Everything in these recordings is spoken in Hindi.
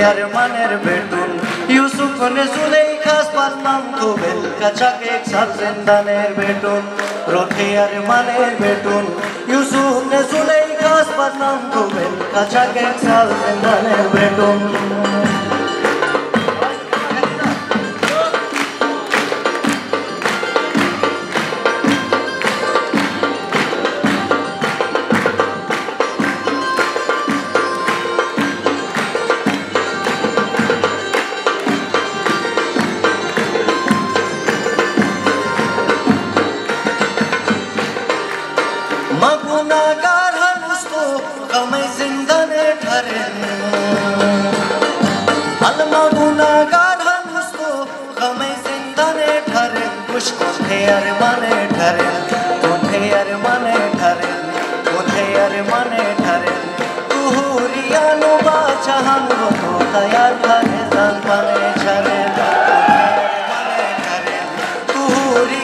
চেয়ারম্যানের বেতন ইউসুফ খনে জুলেই খাস পারলাম খোবেল কাছাকে সাত জিন্দানের বেতন রথেয়ার মানের বেতন ইউসুফ নে জুলেই খাস পারলাম খোবেল কাছাকে সাত জিন্দানের বেতন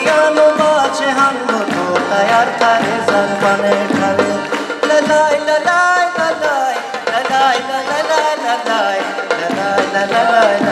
kalo bache hango to tayar kare zarbane khale la la la la la la la la la la la la la la la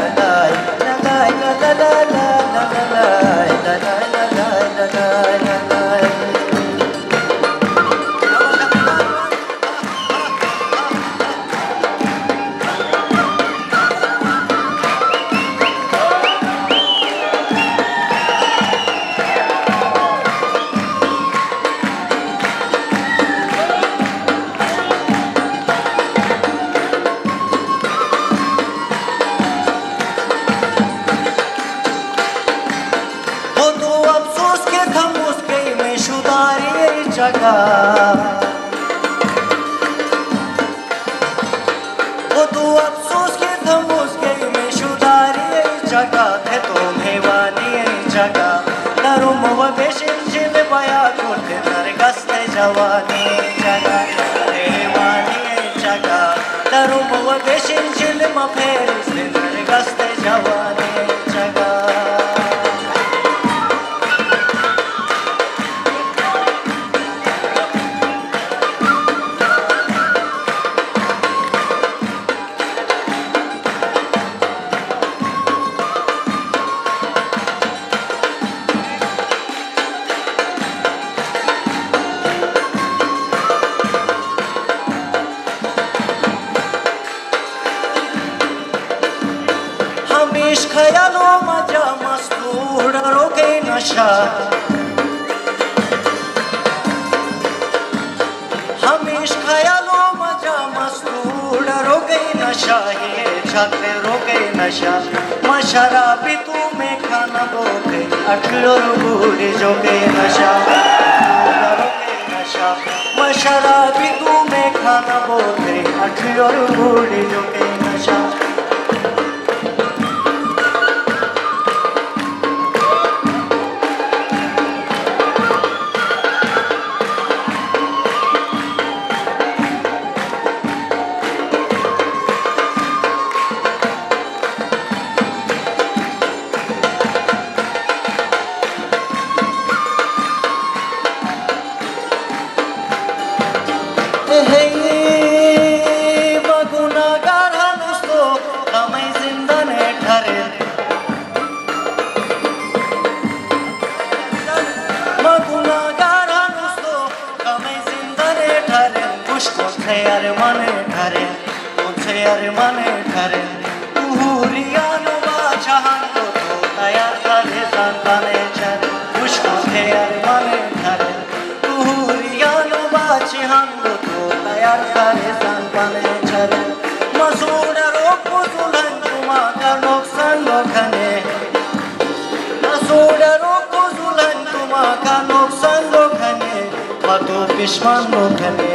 जगह वो तो अफसोस के उसके में जगह थे तो मेवानी जगह। नरुम व बेशिन जिल बया कुर्ते गस्ते अच्छा। हमेश खयालो मज़ा मस्तूर रो गई नशा, ये छत रो गई नशा। मशरा भी तू में खाना बो गई अटलो बूढ़ी जो गई नशा। मशराबी तू में खाना बो गई अटलो बूढ़ी जो गई মানুষ কোথায় আর মানে ঠারে কোথায় আর মানে ঠারে উহুরিয়ানো কত বিস্মান লখানে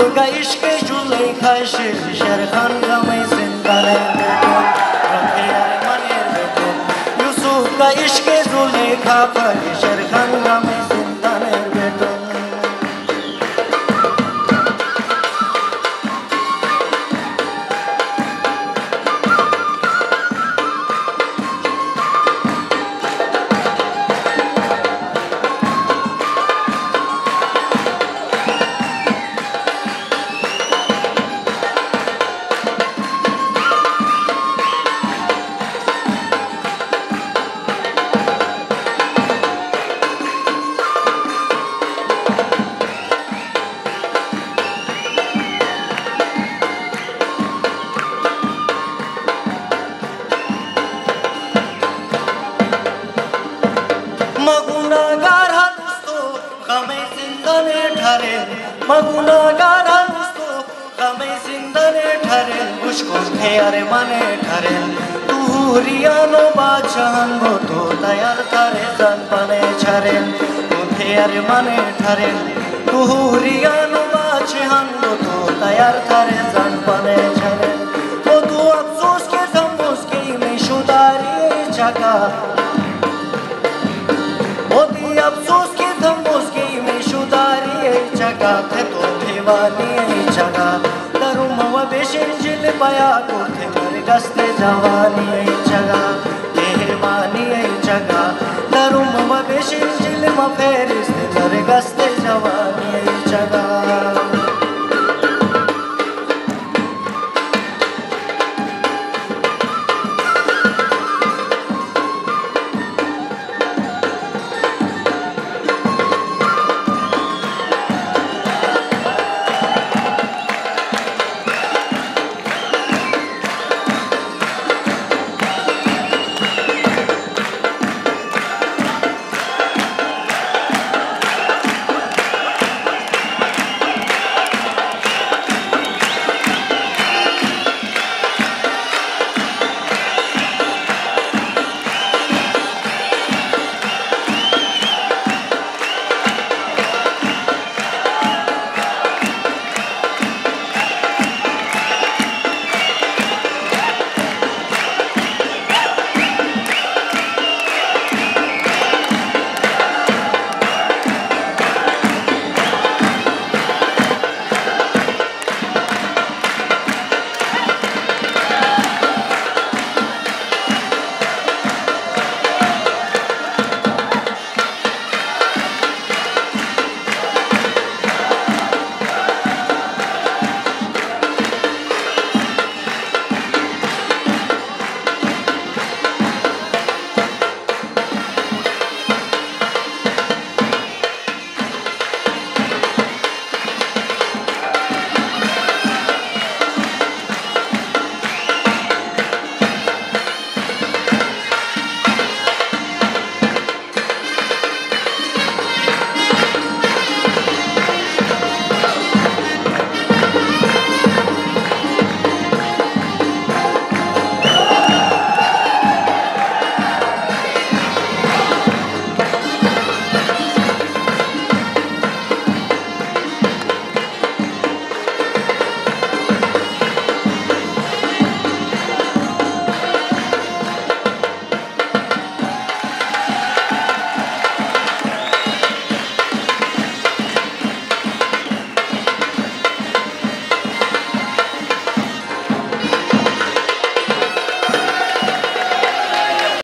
का इश्क जुलेखा शेर शेर खान का मैं जिंदा देखो रखे यार मन देखो यूसुफ का इश्क जुलेखा पर शेर खान का खेयारे मने तू रियानो बाचहन गो तो तयार थारे जान मने तू रियानो बाचहन गो तो तयार थारे जान तो तू अफसोस के धमोस के में शुदारी जगह मोदी अफसोस की की में शुदारी ऐ जगह थे तो दीवानी जगह दरुम व बेशिंजिल बया को